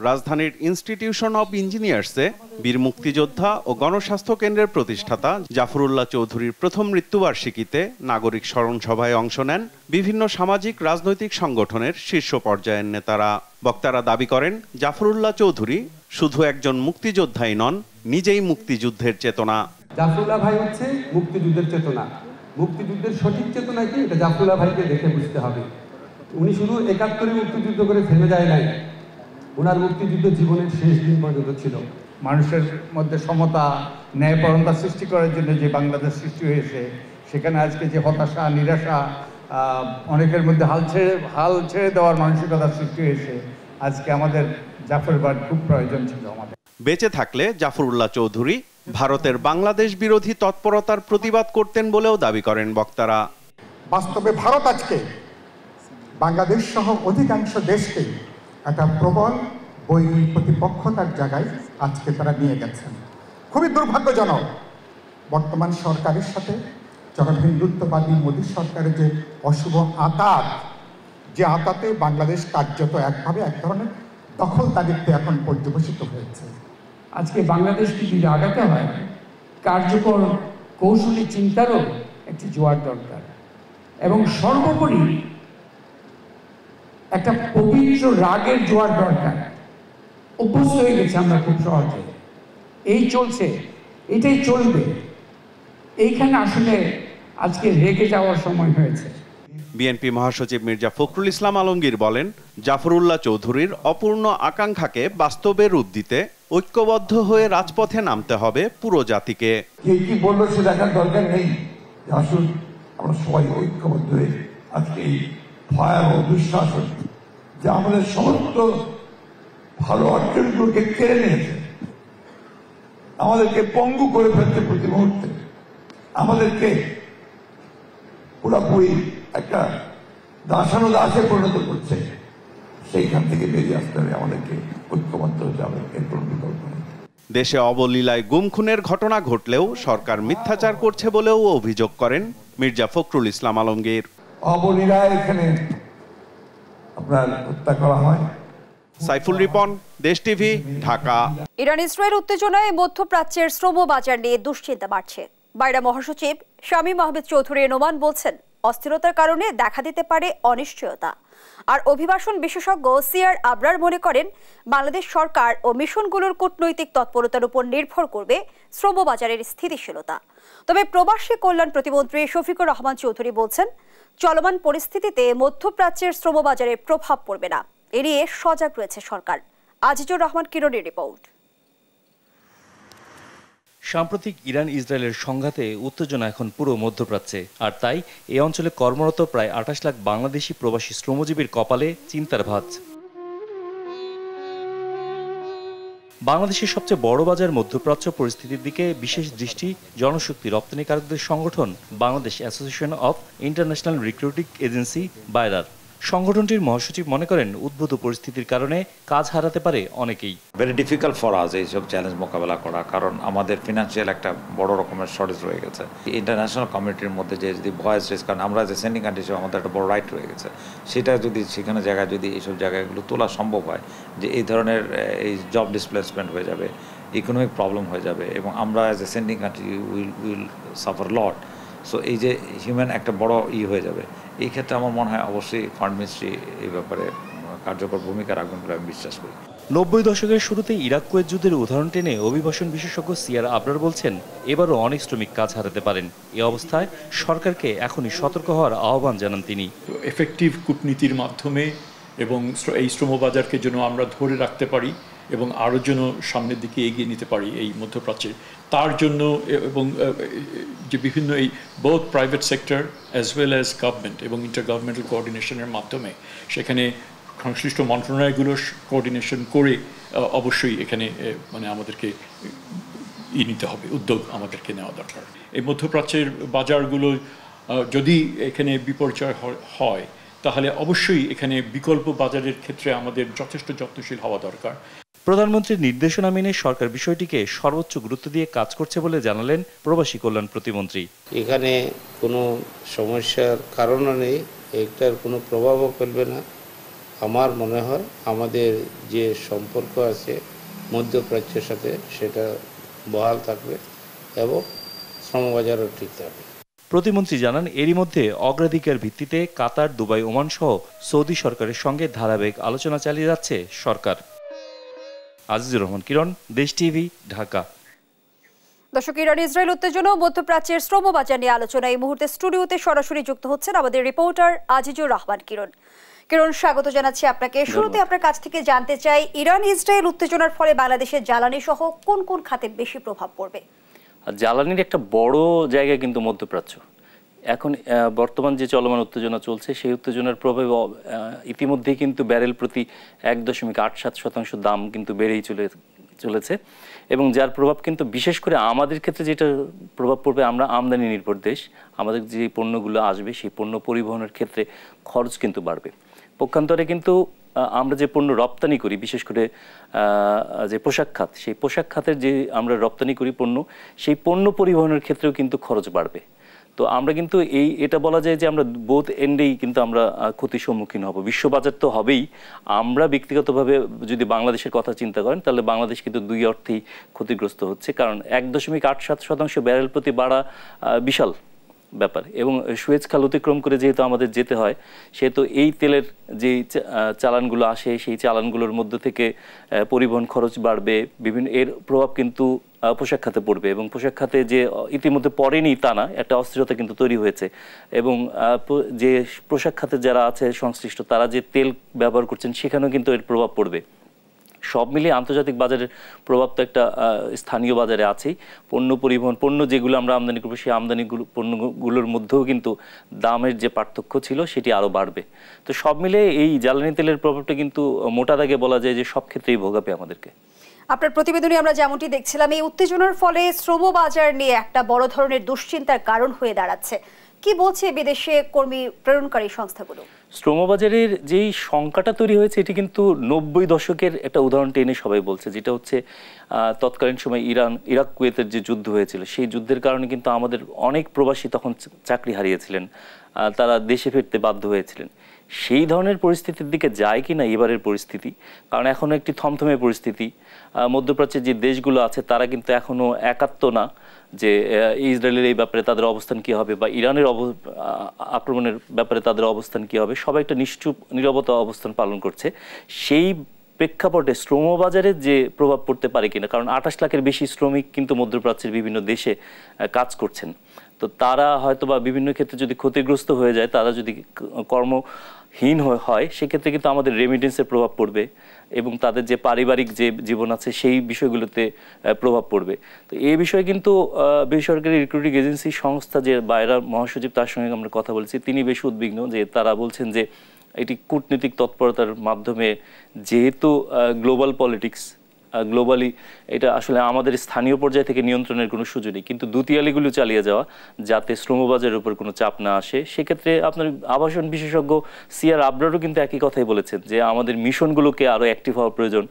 রাজধানীর ইনস্টিটিউশন অব ইঞ্জিনিয়ার্সে বীর মুক্তিযোদ্ধা ও গণস্বাস্থ্য কেন্দ্রের প্রতিষ্ঠাতা জাফরুল্লাহ চৌধুরীর প্রথম মৃত্যুবার্ষিকীতে নাগরিক স্মরণ সভায় অংশ নেন বিভিন্ন সামাজিক রাজনৈতিক সংগঠনের শীর্ষ পর্যায়ের নেতারা। বক্তারা দাবি করেন জাফরুল্লাহ চৌধুরী শুধু একজন মুক্তিযোদ্ধাই নন নিজেই মুক্তিযুদ্ধের চেতনা। জাফরুল্লাহ ভাই হচ্ছে মুক্তিযুদ্ধের চেতনা। মুক্তিযুদ্ধের সঠিক চেতনা কি? এটা জাফরুল্লাহ ভাইকে দেখে বুঝতে হবে। উনি শুধু একাত্তরে মুক্তিযুদ্ধ করে থেমে যায় নাই। ওনার মুক্তিযুদ্ধ জীবনের শেষ দিন পর্যন্ত ছিল। মানুষের মধ্যে সমতা ন্যায়পরণতা সৃষ্টি করার জন্য যে বাংলাদেশ সৃষ্টি হয়েছে সেখানে আজকে যে হতাশা নিরাশা অনেকের মধ্যে হাল ছেড়ে হাল ছেড়ে দেওয়ার মানসিকতা সৃষ্টি হয়েছে আজকে আমাদের জাফরবাদ খুব প্রয়োজন ছিল আমাদের। বেঁচে থাকলে জাফরুল্লাহ চৌধুরী ভারতের বাংলাদেশ বিরোধী তৎপরতার প্রতিবাদ করতেন বলেও দাবি করেন বক্তারা। বাস্তবে ভারত আজকে বাংলাদেশ সহ অধিকাংশ দেশকে একটা প্রবল বৈরী প্রতিপক্ষতার জায়গায় আজকে তারা নিয়ে গেছেন। খুবই দুর্ভাগ্যজনক, বর্তমান সরকারের সাথে যখন হিন্দুত্ববাদী মোদী সরকারের যে অশুভ আতাত যে আতাতে বাংলাদেশ কার্যত একভাবে এক ধরনের দখলদারিত্বে এখন পর্যবেসিত হয়েছে। আজকে বাংলাদেশকে যদি আগাতে হয়? কার্যকর কৌশলী চিন্তারও একটি জোয়ার দরকার। এবং সর্বোপরি একটা পবিত্র রাগের জোয়ার দরকার। অভ্যস্ত হয়ে গেছে আমরা খুব সহজে। এই চলছে এটাই চলবে। এইখানে আসলে আজকে রেগে যাওয়ার সময় হয়েছে। বিএনপি মহাসচিব মির্জা ফখরুল ইসলাম আলমগীর বলেন জাফরুল্লাহ চৌধুরীর অপূর্ণ আকাঙ্ক্ষাকে বাস্তবে রূপ দিতে ঐক্যবদ্ধ হয়ে রাজপথে নামতে হবে পুরো জাতিকে। কে কি বলল সে দেখার দরকার নেই। আসুন আমরা সবাই ঐক্যবদ্ধ হয়ে আজকে এই ভয়াবহ দুঃশাসন যা আমাদের সমস্ত ভালো অর্জনগুলোকে কেড়ে নিয়েছে। আমাদেরকে পঙ্গু করে ফেলছে প্রতি মুহূর্তে। আমাদেরকে পুরোপুরি একটা দাসানো দাসে পরিণত করছে। সেইখান থেকে বেরিয়ে আসতে হবে। আমাদেরকে ঐক্যবদ্ধ হতে হবে। এর কোনো বিকল্প নেই। দেশে অবলীলায় গুম খুনের ঘটনা ঘটলেও সরকার মিথ্যাচার করছে বলেও অভিযোগ করেন মির্জা ফখরুল ইসলাম আলমগীর। অবলীলায় এখানে আপনার হত্যা করা হয়। সাইফুল রিপন দেশ টিভি ঢাকা। ইরান ইসরায়েল উত্তেজনায় মধ্যপ্রাচ্যের শ্রম বাজার নিয়ে দুশ্চিন্তা বাড়ছে। বাইরা মহাসচিব শামীম আহমেদ চৌধুরী নোমান বলছেন অস্থিরতার কারণে দেখা দিতে পারে অনিশ্চয়তা। আর অভিবাসন বিশেষজ্ঞ সিআর আবরার মনে করেন বাংলাদেশ সরকার ও মিশনগুলোর কূটনৈতিক তৎপরতার উপর নির্ভর করবে শ্রমবাজারের স্থিতিশীলতা। তবে প্রবাসী কল্যাণ প্রতিমন্ত্রী শফিকুর রহমান চৌধুরী বলছেন চলমান পরিস্থিতিতে মধ্যপ্রাচ্যের শ্রমবাজারে প্রভাব পড়বে না। এড়িয়ে সজাগ রয়েছে সরকার। আজিজুর রহমান, কিরণের রিপোর্ট। সাম্প্রতিক ইরান ইসরায়েলের সংঘাতে উত্তেজনা এখন পুরো মধ্যপ্রাচ্যে। আর তাই এ অঞ্চলে কর্মরত প্রায় আঠাশ লাখ বাংলাদেশি প্রবাসী শ্রমজীবীর কপালে চিন্তার ভাঁজ। বাংলাদেশের সবচেয়ে বড় বাজার মধ্যপ্রাচ্য পরিস্থিতির দিকে বিশেষ দৃষ্টি জনশক্তি রপ্তানিকারকদের সংগঠন Bangladesh association of international recruiting agency বায়রার সংগঠনটির মহাসচিব মনে করেন, উদ্ভূত পরিস্থিতির কারণে কাজ হারাতে পারে অনেকেই। ভেরি ডিফিকাল্ট ফর আজ এইসব চ্যালেঞ্জ মোকাবেলা করা, কারণ আমাদের ফিনান্সিয়াল একটা বড় রকমের শর্টেজ রয়ে গেছে। ইন্টারন্যাশনাল কমিউনিটির মধ্যে যে যদি ভয়েস রেস কারণ আমরা যে সেন্ডিং কান্ট্রি হিসেবে আমাদের একটা বড় রাইট রয়ে গেছে, সেটা যদি সেখানে জায়গায় যদি এইসব জায়গাগুলো তোলা সম্ভব হয়, যে এই ধরনের এই জব ডিসপ্লেসমেন্ট হয়ে যাবে ইকোনমিক প্রবলেম হয়ে যাবে, এবং আমরা as a sending country will will suffer lot so এই যে হিউম্যান একটা বড় ই হয়ে যাবে। এই ক্ষেত্রে আমার মনে হয় অবশ্যই ফান্ড মিনিস্ট্রি এই ব্যাপারে কার্যকর ভূমিকা রাখবেন বলে আমি বিশ্বাস করি। নব্বই দশকের শুরুতে ইরাক কুয়েত যুদ্ধের উদাহরণ টেনে অভিবাসন বিশেষজ্ঞ সিয়ার আবরার বলছেন এবারও অনেক শ্রমিক কাজ হারাতে পারেন। এ অবস্থায় সরকারকে এখনই সতর্ক হওয়ার আহ্বান জানান তিনি। এফেক্টিভ কূটনীতির মাধ্যমে এবং এই শ্রমবাজারকে যেন আমরা ধরে রাখতে পারি এবং আরও যেন সামনের দিকে এগিয়ে নিতে পারি এই মধ্যপ্রাচ্যে। তার জন্য এবং যে বিভিন্ন এই both private sector as well as government এবং ইন্টার গভর্নমেন্টাল কোঅর্ডিনেশনের মাধ্যমে সেখানে সংশ্লিষ্ট মন্ত্রণালয়গুলো কোঅর্ডিনেশন করে অবশ্যই এখানে মানে আমাদেরকে ই নিতে হবে, উদ্যোগ আমাদেরকে নেওয়া দরকার। এই মধ্যপ্রাচ্যের বাজারগুলো যদি এখানে বিপর্যয় হয়, তাহলে অবশ্যই এখানে বিকল্প বাজারের ক্ষেত্রে আমাদের যথেষ্ট যত্নশীল হওয়া দরকার। প্রধানমন্ত্রীর নির্দেশনা মেনে সরকার বিষয়টিকে সর্বোচ্চ গুরুত্ব দিয়ে কাজ করছে বলে জানালেন প্রবাসী কল্যাণ প্রতিমন্ত্রী। এখানে কোনো সমস্যার কারণও নেই এটার কোনো প্রভাবও ফেলবে না। আমার মনে হয় আমাদের যে সম্পর্ক আছে মধ্যপ্রাচ্যের সাথে সেটা বহাল থাকবে এবং শ্রমবাজারও ঠিক থাকবে। প্রতিমন্ত্রী জানান এরই মধ্যে অগ্রাধিকার ভিত্তিতে কাতার দুবাই ওমান সহ সৌদি সরকারের সঙ্গে ধারাবাহিক আলোচনা চালিয়ে যাচ্ছে সরকার। আজিজুর রহমান কিরণ দেশ টিভি ঢাকা। দর্শক ইরান ইসরায়েল উত্তেজনা মধ্যপ্রাচ্যের শ্রম শ্রমবাজার নিয়ে আলোচনা। এই মুহূর্তে স্টুডিওতে সরাসরি যুক্ত হচ্ছেন আমাদের রিপোর্টার আজিজুর রহমান কিরণ। কিরণ স্বাগত জানাচ্ছি আপনাকে। শুরুতে আপনার কাছ থেকে জানতে চাই ইরান ইসরায়েল উত্তেজনার ফলে বাংলাদেশের জ্বালানি সহ কোন কোন খাতে বেশি প্রভাব পড়বে? জ্বালানির একটা বড় জায়গা কিন্তু মধ্যপ্রাচ্য। এখন বর্তমান যে চলমান উত্তেজনা চলছে, সেই উত্তেজনার প্রভাবে ইতিমধ্যেই কিন্তু ব্যারেল প্রতি এক দশমিক আট সাত শতাংশ দাম কিন্তু বেড়েই চলে, চলেছে। এবং যার প্রভাব কিন্তু বিশেষ করে আমাদের ক্ষেত্রে যেটা প্রভাব পড়বে, আমরা আমদানি নির্ভর দেশ, আমাদের যে পণ্যগুলো আসবে, সেই পণ্য পরিবহনের ক্ষেত্রে খরচ কিন্তু বাড়বে। পক্ষান্তরে কিন্তু আমরা যে পণ্য রপ্তানি করি, বিশেষ করে যে পোশাক খাত, সেই পোশাক খাতের যে আমরা রপ্তানি করি পণ্য, সেই পণ্য পরিবহনের ক্ষেত্রেও কিন্তু খরচ বাড়বে। তো আমরা কিন্তু এই, এটা বলা যায় যে আমরা বোধ এন্ডেই কিন্তু আমরা ক্ষতির সম্মুখীন হব। বিশ্ববাজার তো হবেই। আমরা ব্যক্তিগতভাবে যদি বাংলাদেশের কথা চিন্তা করেন, তাহলে বাংলাদেশ কিন্তু দুই অর্থেই ক্ষতিগ্রস্ত হচ্ছে। কারণ এক দশমিক আট সাত শতাংশ ব্যারেল প্রতি বাড়া বিশাল ব্যাপার। এবং সুয়েজ খাল অতিক্রম করে যেহেতু আমাদের যেতে হয়, সেহেতু এই তেলের যে চালানগুলো আসে, সেই চালানগুলোর মধ্যে থেকে পরিবহন খরচ বাড়বে। বিভিন্ন, এর প্রভাব কিন্তু পোশাক খাতে পড়বে এবং পোশাক খাতে যে ইতিমধ্যে পড়েনি তা না, একটা অস্থিরতা কিন্তু তৈরি হয়েছে। এবং যে পোশাক খাতে যারা আছে সংশ্লিষ্ট, তারা যে তেল ব্যবহার করছেন, সেখানেও কিন্তু এর প্রভাব পড়বে। সব মিলিয়ে আন্তর্জাতিক বাজারের প্রভাব তো একটা স্থানীয় বাজারে আছেই। পণ্য পরিবহন, পণ্য যেগুলো আমরা আমদানি করব, সেই আমদানিগুলো পণ্যগুলোর মধ্যেও কিন্তু দামের যে পার্থক্য ছিল, সেটি আরও বাড়বে। তো সব মিলে এই জ্বালানি তেলের প্রভাবটা কিন্তু মোটা দাগে বলা যায় যে সব ক্ষেত্রেই ভোগাবে আমাদেরকে। আপনার প্রতিবেদনে আমরা যেমনটি দেখছিলাম, এই উত্তেজনার ফলে শ্রম বাজার নিয়ে একটা বড় ধরনের দুশ্চিন্তার কারণ হয়ে দাঁড়াচ্ছে। কি বলছে বিদেশে কর্মী প্রেরণকারী সংস্থাগুলো? শ্রমবাজারের যেই সংখ্যাটা তৈরি হয়েছে, এটি কিন্তু নব্বই দশকের একটা উদাহরণ টেনে সবাই বলছে, যেটা হচ্ছে তৎকালীন সময় ইরান, ইরাক, কুয়েতের যে যুদ্ধ হয়েছিল, সেই যুদ্ধের কারণে কিন্তু আমাদের অনেক প্রবাসী তখন চাকরি হারিয়েছিলেন। তারা দেশে ফিরতে বাধ্য হয়েছিলেন। সেই ধরনের পরিস্থিতির দিকে যায় কি না এবারের পরিস্থিতি? কারণ এখনও একটি থমথমে পরিস্থিতি। মধ্যপ্রাচ্যের যে দেশগুলো আছে, তারা কিন্তু এখনও একাত্ম না যে ইসরায়েলের এই ব্যাপারে তাদের অবস্থান কি হবে বা ইরানের আক্রমণের ব্যাপারে তাদের অবস্থান কি হবে? সবাই একটা নিশ্চুপ, নিরবতা অবস্থান পালন করছে। সেই প্রেক্ষাপটে শ্রমবাজারে যে প্রভাব পড়তে পারে কিনা, কারণ আঠাশ লাখের বেশি শ্রমিক কিন্তু মধ্যপ্রাচ্যের বিভিন্ন দেশে কাজ করছেন। তো তারা হয়তো বা বিভিন্ন ক্ষেত্রে যদি ক্ষতিগ্রস্ত হয়ে যায়, তারা যদি ক- কর্মহীন হয়ে- সেক্ষেত্রে কিন্তু আমাদের রেমিটেন্সের প্রভাব পড়বে এবং তাদের যে পারিবারিক যে জীবন আছে, সেই বিষয়গুলোতে প্রভাব পড়বে। তো এই বিষয়ে কিন্তু বেসরকারি রিক্রুটিং এজেন্সি সংস্থা যে বাইরা মহাসচিব, তার সঙ্গে আমরা কথা বলছি, তিনি বেশ উদ্বিগ্ন যে তারা বলছেন যে এটি কূটনীতিক তৎপরতার মাধ্যমে যেহেতু গ্লোবাল পলিটিক্স গ্লোবালি এটা আসলে আমাদের স্থানীয় পর্যায় থেকে নিয়ন্ত্রণের কোনো সুযোগ নেই। কিন্তু দুতিয়ালিগুলো চালিয়ে যাওয়া, যাতে শ্রমবাজারের উপর কোনো চাপ না আসে, সেক্ষেত্রে আপনার আবাসন বিশেষজ্ঞ সিআর আবরারও কিন্তু একই কথাই বলেছেন, যে আমাদের মিশনগুলোকে আরও অ্যাক্টিভ হওয়া প্রয়োজন।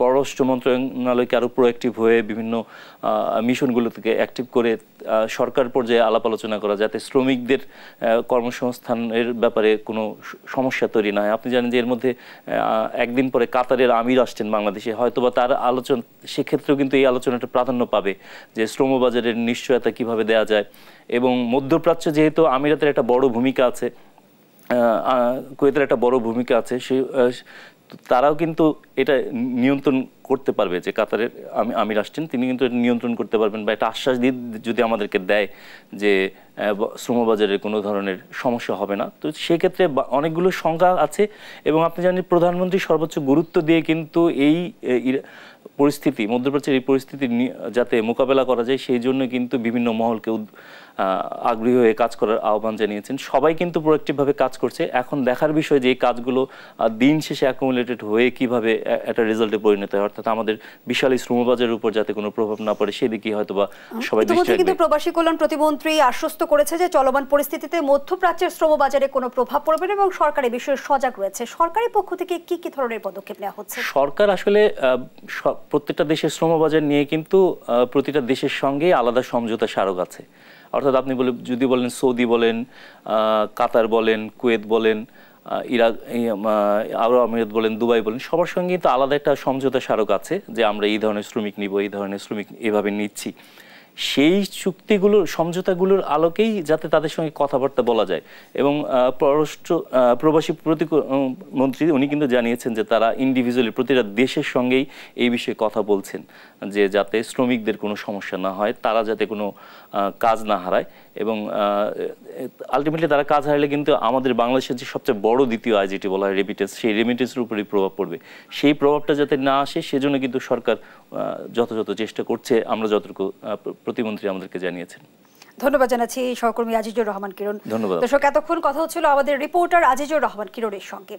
পররাষ্ট্র মন্ত্রণালয়কে আরও প্রোঅ্যাক্টিভ হয়ে বিভিন্ন মিশনগুলো থেকে অ্যাক্টিভ করে সরকার পর্যায়ে আলাপ আলোচনা করা, যাতে শ্রমিকদের কর্মসংস্থানের ব্যাপারে কোনো সমস্যা তৈরি না হয়। আপনি জানেন যে এর মধ্যে একদিন পরে কাতারের আমির আসছেন বাংলাদেশে, হয়তোবা তার আলোচনা, সেক্ষেত্রেও কিন্তু এই আলোচনাটা প্রাধান্য পাবে যে শ্রমবাজারের নিশ্চয়তা কীভাবে দেয়া যায়। এবং মধ্যপ্রাচ্য যেহেতু আমিরাতের একটা বড় ভূমিকা আছে কুয়েতের একটা বড় ভূমিকা আছে তারাও কিন্তু এটা নিয়ন্ত্রণ করতে পারবে যে কাতারের আমি আমির আসছেন, তিনি কিন্তু এটা নিয়ন্ত্রণ করতে পারবেন বা একটা আশ্বাস দিয়ে যদি আমাদেরকে দেয় যে শ্রমবাজারের কোনো ধরনের সমস্যা হবে না। তো সেক্ষেত্রে অনেকগুলো সংখ্যা আছে এবং আপনি জানেন প্রধানমন্ত্রী সর্বোচ্চ গুরুত্ব দিয়ে কিন্তু এই পরিস্থিতি, মধ্যপ্রাচ্যের এই পরিস্থিতি যাতে মোকাবেলা করা যায়, সেই জন্য কিন্তু বিভিন্ন মহলকে আগ্রহী হয়ে কাজ করার আহ্বান জানিয়েছেন। সবাই কিন্তু প্রোয়াক্টিভভাবে কাজ করছে। এখন দেখার বিষয় যে এই কাজগুলো দিন শেষে অ্যাকুমুলেটেড হয়ে কীভাবে একটা রেজাল্টে পরিণত হয়। অর্থাৎ আমাদের বিশাল শ্রমবাজারের উপর যাতে কোনো প্রভাব না পড়ে সেদিকে হয়তো বা সবাই দৃষ্টি কিন্তু প্রবাসী কল্যাণ প্রতিমন্ত্রী আশ্বস্ত করেছে যে চলমান পরিস্থিতিতে মধ্যপ্রাচ্যের শ্রমবাজারে কোনো প্রভাব পড়বে না এবং সরকার এ বিষয়ে সজাগ রয়েছে। সরকারের পক্ষ থেকে কি কি ধরনের পদক্ষেপ নেওয়া হচ্ছে? সরকার আসলে আহ, প্রত্যেকটা দেশের শ্রমবাজার নিয়ে কিন্তু প্রতিটা দেশের সঙ্গে আলাদা সমঝোতা স্মারক আছে। অর্থাৎ আপনি বলে যদি বলেন সৌদি বলেন কাতার বলেন কুয়েত বলেন ইরাক আরব আমিরাত বলেন দুবাই বলেন সবার সঙ্গে তো আলাদা একটা সমঝোতা স্মারক আছে যে আমরা এই ধরনের শ্রমিক নিব এই ধরনের শ্রমিক এভাবে নিচ্ছি। সেই চুক্তিগুলোর সমঝোতাগুলোর আলোকেই যাতে তাদের সঙ্গে কথাবার্তা বলা যায়। এবং পররাষ্ট্র প্রবাসী উম, মন্ত্রী উনি কিন্তু জানিয়েছেন যে তারা ইন্ডিভিজুয়ালি প্রতিটা দেশের সঙ্গেই এই বিষয়ে কথা বলছেন। যে যাতে শ্রমিকদের কোনো সমস্যা না হয় তারা যাতে কোনো কাজ না হারায় এবং আলটিমেটলি তারা কাজ হারালে কিন্তু আমাদের বাংলাদেশের যে সবচেয়ে বড় দ্বিতীয় আয় যেটি বলা হয় রেমিটেন্স সেই রেমিটেন্সের উপরেই প্রভাব পড়বে। সেই প্রভাবটা যাতে না আসে সেজন্য কিন্তু সরকার যথাযথ চেষ্টা করছে। আমরা যতটুকু প্রতিমন্ত্রী আমাদেরকে জানিয়েছেন। ধন্যবাদ জানাচ্ছি সহকর্মী আজিজুর রহমান কিরণ। ধন্যবাদ। দর্শক এতক্ষণ কথা হচ্ছিল আমাদের রিপোর্টার আজিজুর রহমান কিরণের সঙ্গে।